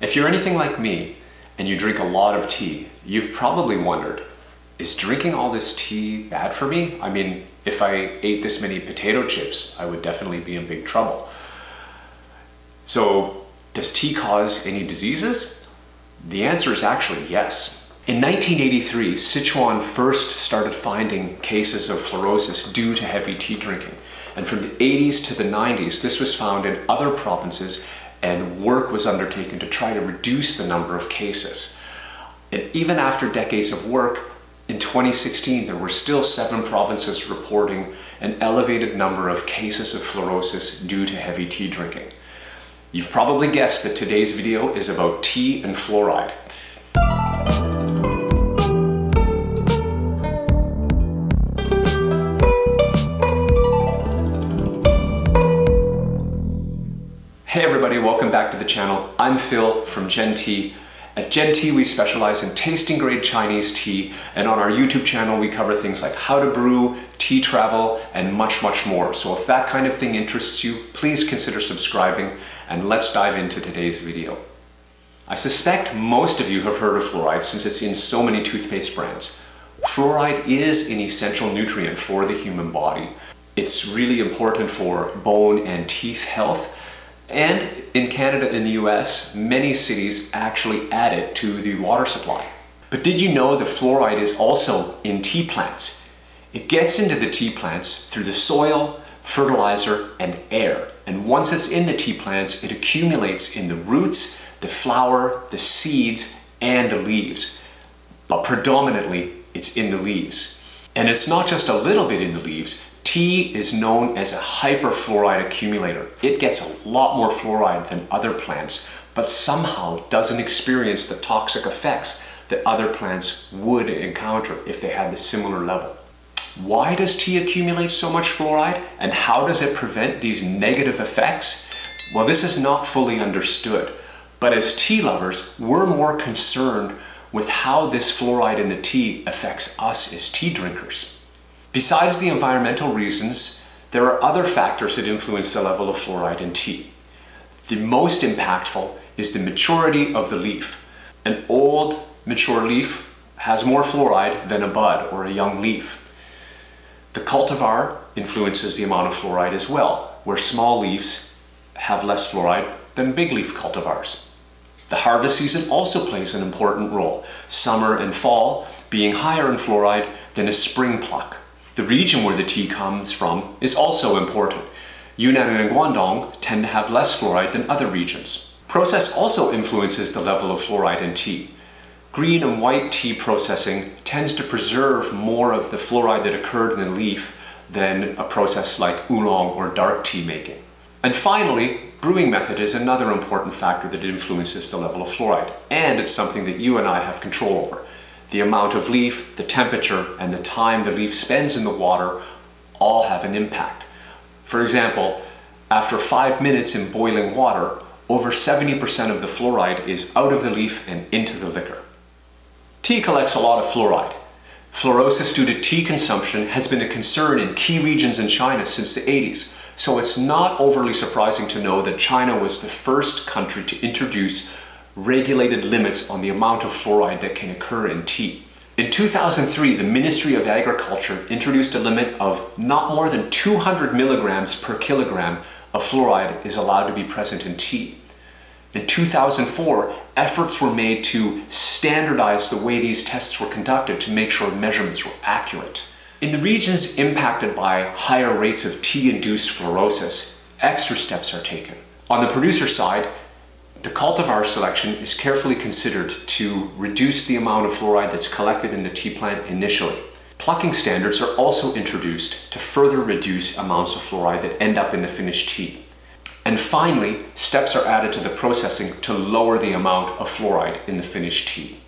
If you're anything like me and you drink a lot of tea, you've probably wondered, is drinking all this tea bad for me? I mean, if I ate this many potato chips, I would definitely be in big trouble. So, does tea cause any diseases? The answer is actually yes. In 1983, Sichuan first started finding cases of fluorosis due to heavy tea drinking. And from the 80s to the 90s, this was found in other provinces and work was undertaken to try to reduce the number of cases. And even after decades of work, in 2016, there were still seven provinces reporting an elevated number of cases of fluorosis due to heavy tea drinking. You've probably guessed that today's video is about tea and fluoride. Hey everybody, welcome back to the channel. I'm Phil from ZhenTea. At ZhenTea, we specialize in tasting grade Chinese tea, and on our YouTube channel, we cover things like how to brew, tea travel, and much, much more. So if that kind of thing interests you, please consider subscribing, and let's dive into today's video. I suspect most of you have heard of fluoride since it's in so many toothpaste brands. Fluoride is an essential nutrient for the human body. It's really important for bone and teeth health, and in Canada and the US, many cities actually add it to the water supply. But did you know that fluoride is also in tea plants? It gets into the tea plants through the soil, fertilizer, and air. And once it's in the tea plants, it accumulates in the roots, the flower, the seeds, and the leaves. But predominantly, it's in the leaves. And it's not just a little bit in the leaves, Tea is known as a hyperfluoride accumulator. It gets a lot more fluoride than other plants, but somehow doesn't experience the toxic effects that other plants would encounter if they had the similar level. Why does tea accumulate so much fluoride and how does it prevent these negative effects? Well, this is not fully understood, but as tea lovers, we're more concerned with how this fluoride in the tea affects us as tea drinkers. Besides the environmental reasons, there are other factors that influence the level of fluoride in tea. The most impactful is the maturity of the leaf. An old, mature leaf has more fluoride than a bud or a young leaf. The cultivar influences the amount of fluoride as well, where small leaves have less fluoride than big leaf cultivars. The harvest season also plays an important role, summer and fall being higher in fluoride than a spring pluck. The region where the tea comes from is also important. Yunnan and Guangdong tend to have less fluoride than other regions. Process also influences the level of fluoride in tea. Green and white tea processing tends to preserve more of the fluoride that occurred in the leaf than a process like oolong or dark tea making. And finally, brewing method is another important factor that influences the level of fluoride, and it's something that you and I have control over. The amount of leaf, the temperature, and the time the leaf spends in the water all have an impact. For example, after five minutes in boiling water, over 70% of the fluoride is out of the leaf and into the liquor. Tea collects a lot of fluoride. Fluorosis due to tea consumption has been a concern in key regions in China since the 80s, so it's not overly surprising to know that China was the first country to introduce regulated limits on the amount of fluoride that can occur in tea. In 2003, the Ministry of Agriculture introduced a limit of not more than 200 milligrams per kilogram of fluoride is allowed to be present in tea. In 2004, efforts were made to standardize the way these tests were conducted to make sure measurements were accurate. In the regions impacted by higher rates of tea-induced fluorosis, extra steps are taken. On the producer side, the cultivar selection is carefully considered to reduce the amount of fluoride that's collected in the tea plant initially. Plucking standards are also introduced to further reduce amounts of fluoride that end up in the finished tea. And finally, steps are added to the processing to lower the amount of fluoride in the finished tea.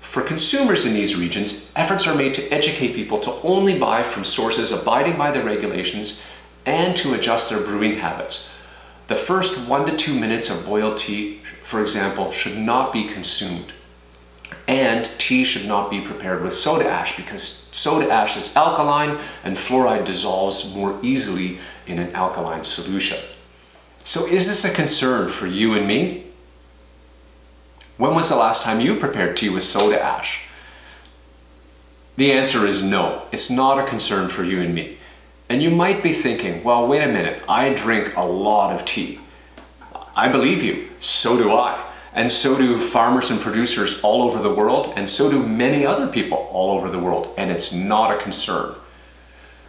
For consumers in these regions, efforts are made to educate people to only buy from sources abiding by the regulations and to adjust their brewing habits the first one to two minutes of boiled tea, for example, should not be consumed. And tea should not be prepared with soda ash because soda ash is alkaline and fluoride dissolves more easily in an alkaline solution. So is this a concern for you and me? When was the last time you prepared tea with soda ash? The answer is no, it's not a concern for you and me. And you might be thinking, well, wait a minute, I drink a lot of tea. I believe you, so do I. And so do farmers and producers all over the world, and so do many other people all over the world, and it's not a concern.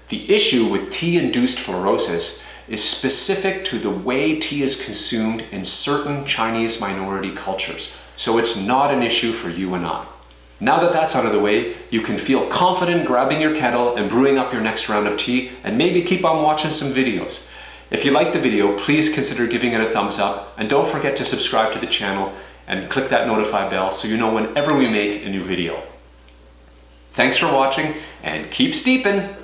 The issue with tea-induced fluorosis is specific to the way tea is consumed in certain Chinese minority cultures, so it's not an issue for you and I. Now that that's out of the way, you can feel confident grabbing your kettle and brewing up your next round of tea, and maybe keep on watching some videos. If you liked the video, please consider giving it a thumbs up and don't forget to subscribe to the channel and click that notify bell so you know whenever we make a new video. Thanks for watching and keep steeping!